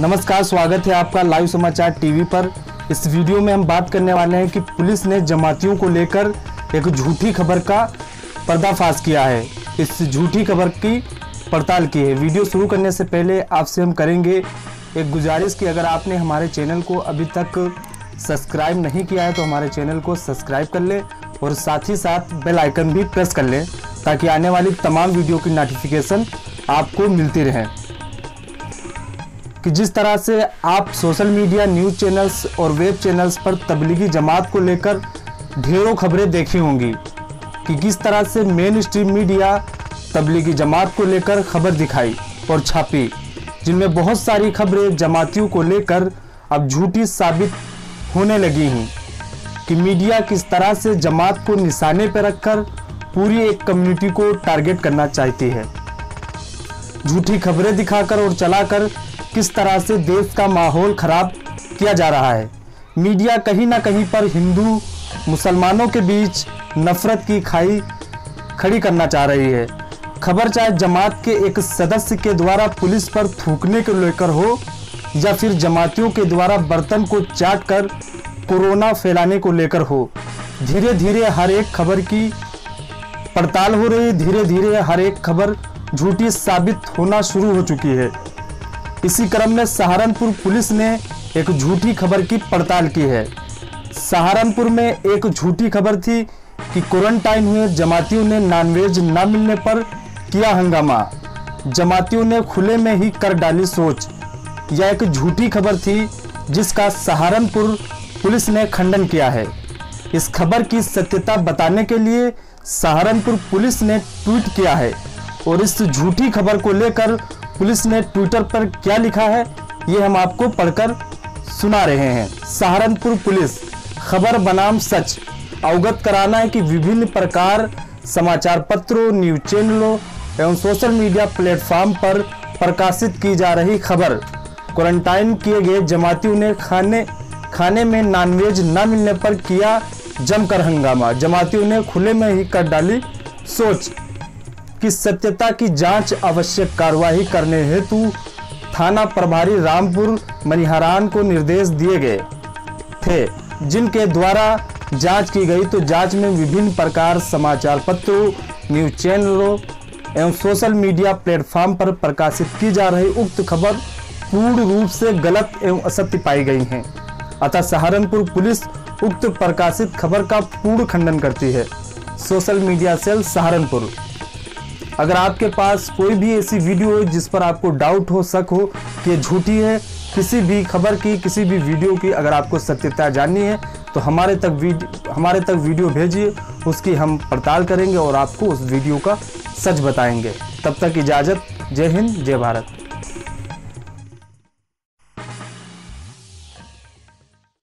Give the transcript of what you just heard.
नमस्कार, स्वागत है आपका लाइव समाचार टीवी पर। इस वीडियो में हम बात करने वाले हैं कि पुलिस ने जमातियों को लेकर एक झूठी खबर का पर्दाफाश किया है। इस झूठी खबर की पड़ताल की है। वीडियो शुरू करने से पहले आपसे हम करेंगे एक गुजारिश कि अगर आपने हमारे चैनल को अभी तक सब्सक्राइब नहीं किया है तो हमारे चैनल को सब्सक्राइब कर लें और साथ ही साथ बेल आइकन भी प्रेस कर लें, ताकि आने वाली तमाम वीडियो की नोटिफिकेशन आपको मिलती रहे। कि जिस तरह से आप सोशल मीडिया, न्यूज़ चैनल्स और वेब चैनल्स पर तबलीगी जमात को लेकर ढेरों खबरें देखी होंगी, कि किस तरह से mainstream media Tablighi Jamaat को लेकर खबर दिखाई और छापी, जिनमें बहुत सारी खबरें जमातियों को लेकर अब झूठी साबित होने लगी हैं, कि मीडिया किस तरह से जमात को निशाने पर रखकर पूरी एक कम्युनिटी को टारगेट करना चाहती है। झूठी खबरें दिखाकर और चलाकर किस तरह से देश का माहौल खराब किया जा रहा है? मीडिया कहीं ना कहीं पर हिंदू मुसलमानों के बीच नफरत की खाई खड़ी करना चाह रही है। खबर चाहे जमात के एक सदस्य के द्वारा पुलिस पर थूकने को लेकर हो, या फिर जमातियों के द्वारा बर्तन को चाट कर कोरोना फैलाने को लेकर हो धीरे धीरे हर एक खबर की पड़ताल हो रही धीरे धीरे हर एक खबर झूठी साबित होना शुरू हो चुकी है। इसी क्रम में सहारनपुर पुलिस ने एक झूठी खबर की पड़ताल की है। सहारनपुर में एक झूठी खबर थी कि क्वारंटाइन हुए जमातियों ने नॉनवेज न मिलने पर किया हंगामा। जमातियों ने खुले में ही कर डाली सोच। यह एक झूठी खबर थी जिसका सहारनपुर पुलिस ने खंडन किया है। इस खबर की सत्यता बताने के लिए सहारनपुर पुलिस ने ट्वीट किया है और इस झूठी खबर को लेकर पुलिस ने ट्विटर पर क्या लिखा है, ये हम आपको पढ़कर सुना रहे हैं। सहारनपुर पुलिस, खबर बनाम सच। अवगत कराना है कि विभिन्न प्रकार समाचार पत्रों, न्यूज़ चैनलों एवं सोशल मीडिया प्लेटफॉर्म पर प्रकाशित की जा रही खबर। क्वारंटाइन किए गए जमातियों ने खाने खाने में नॉनवेज न मिलने पर किया जमकर हंगामा। जमातियों ने खुले में ही कर डाली सोच। की सत्यता की जाँच आवश्यक कार्रवाई करने हेतु थाना प्रभारी रामपुर मनिहारान को निर्देश दिए गए थे। जिनके द्वारा जाँच की गई तो जाँच में विभिन्न प्रकार समाचार पत्रों, न्यूज़ चैनलों एवं सोशल मीडिया प्लेटफॉर्म पर प्रकाशित की जा रही उक्त खबर पूर्ण रूप से गलत एवं असत्य पाई गई हैं। अतः सहारनपुर पुलिस उक्त प्रकाशित खबर का पूर्ण खंडन करती है। Social media cell Saharanpur. अगर आपके पास कोई भी ऐसी वीडियो हो जिस पर आपको डाउट हो, शक हो कि झूठी है, किसी भी खबर की, किसी भी वीडियो की अगर आपको सत्यता जाननी है तो हमारे तक हमारे तक वीडियो भेजिए, उसकी हम पड़ताल करेंगे और आपको उस वीडियो का सच बताएँगे। तब तक इजाज़त। जय हिंद, जय भारत।